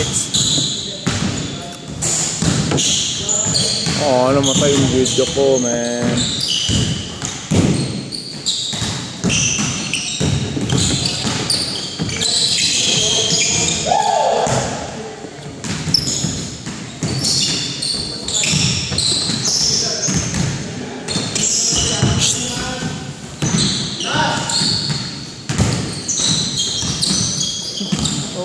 minutes. Oh, namatay yung video ko, man.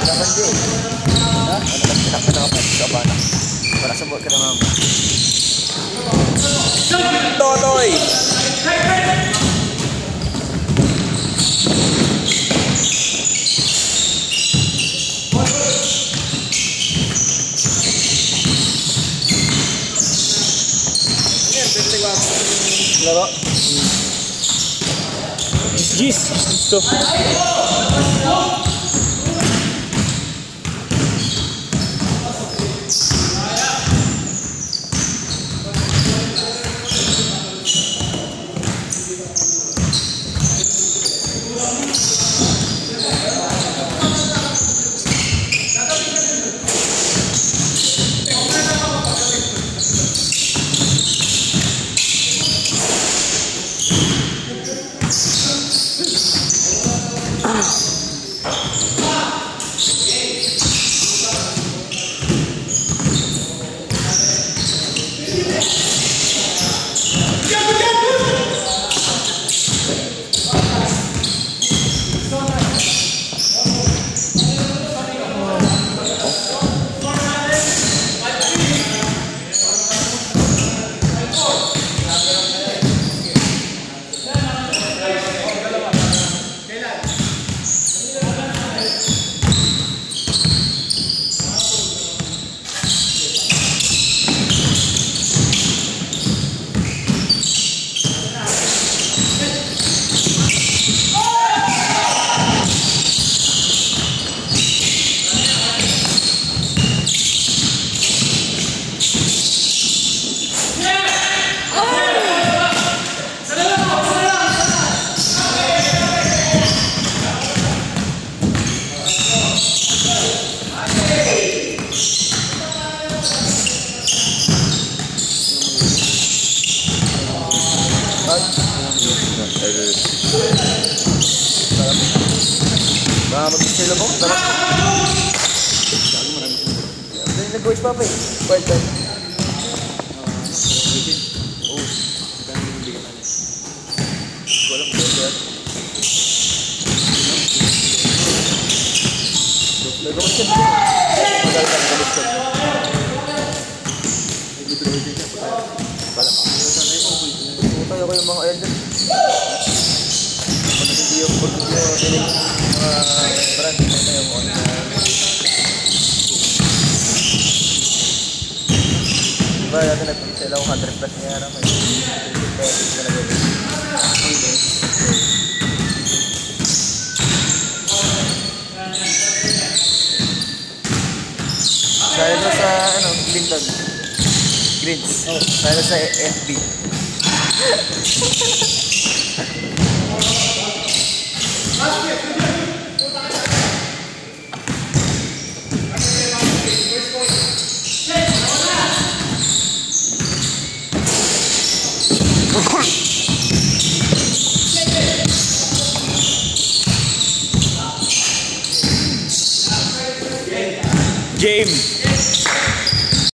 Kenapa dia? Ha? Kenapa Jis, jis to. Good papai. Wait, wait. Oh, bukan Vamos mana? Kalau boleh. Lepas Yung mga elder. Pag hindi yung pag hindi yung dinig mga brand, ito yung on Diba, dati nag-sell ako 100 plus niya na may pesos na nag-release. Dahil na sa, ano, Clinton. Grids. Dahil na sa FB. Game.